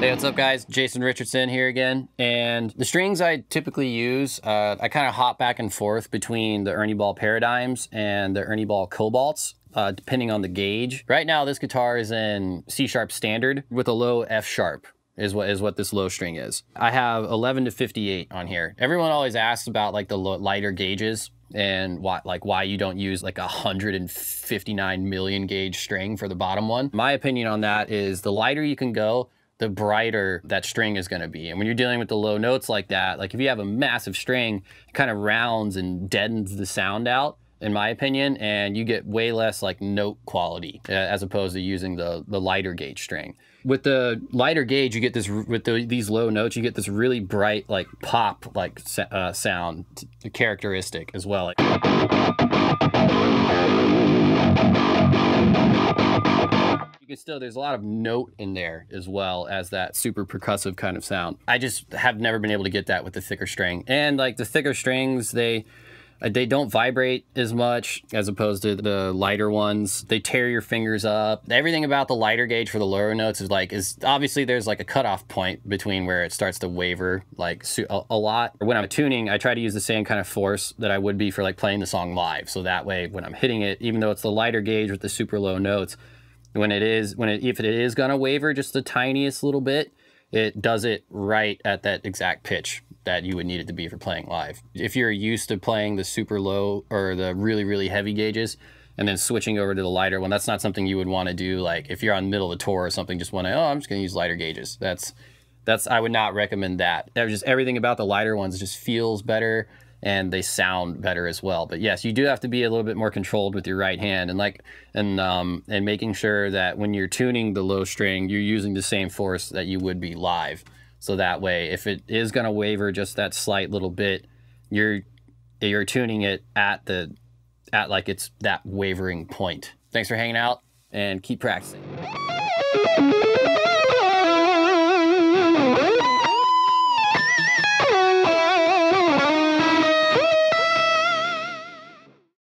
Hey, what's up guys? Jason Richardson here again. And the strings I typically use, uh, I kind of hop back and forth between the Ernie Ball Paradigms and the Ernie Ball Cobalts. Uh, depending on the gauge. Right now, this guitar is in C sharp standard with a low F sharp is what is what this low string is. I have 11 to 58 on here. Everyone always asks about like the lighter gauges and why like why you don't use like a 159 million gauge string for the bottom one. My opinion on that is the lighter you can go, the brighter that string is going to be. And when you're dealing with the low notes like that, like if you have a massive string, it kind of rounds and deadens the sound out in my opinion, and you get way less like note quality uh, as opposed to using the, the lighter gauge string. With the lighter gauge, you get this, with the, these low notes, you get this really bright like pop like uh, sound characteristic as well. Can still there's a lot of note in there as well as that super percussive kind of sound. I just have never been able to get that with the thicker string. And like the thicker strings, they uh, they don't vibrate as much as opposed to the lighter ones. They tear your fingers up. Everything about the lighter gauge for the lower notes is like is obviously there's like a cutoff point between where it starts to waver like a, a lot. When I'm tuning, I try to use the same kind of force that I would be for like playing the song live. So that way, when I'm hitting it, even though it's the lighter gauge with the super low notes, when it is when it if it is gonna waver just the tiniest little bit, it does it right at that exact pitch that you would need it to be for playing live. If you're used to playing the super low or the really, really heavy gauges and then switching over to the lighter one, that's not something you would want to do. Like if you're on middle of the tour or something, just want to, oh, I'm just going to use lighter gauges. That's, that's, I would not recommend that. Just everything about the lighter ones just feels better and they sound better as well. But yes, you do have to be a little bit more controlled with your right hand and like and um and making sure that when you're tuning the low string, you're using the same force that you would be live. So that way, if it is going to waver just that slight little bit, you're you're tuning it at the at like it's that wavering point. Thanks for hanging out and keep practicing.